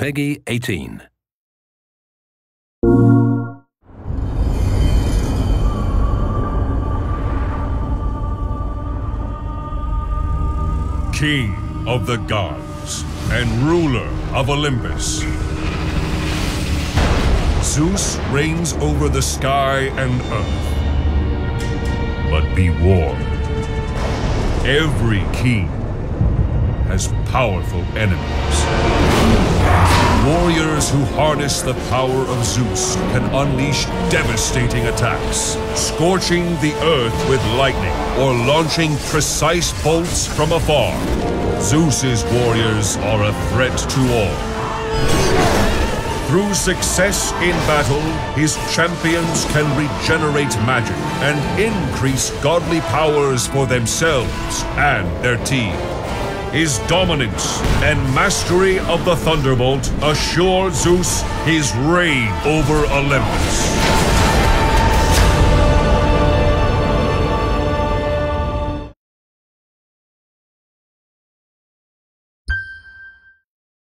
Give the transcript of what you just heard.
PEGI 18. King of the gods and ruler of Olympus. Zeus reigns over the sky and earth. But be warned, every king has powerful enemies. Who harness the power of Zeus can unleash devastating attacks, scorching the earth with lightning or launching precise bolts from afar. Zeus's warriors are a threat to all. Through success in battle, his champions can regenerate magic and increase godly powers for themselves and their team. His dominance and mastery of the Thunderbolt assure Zeus his reign over Olympus.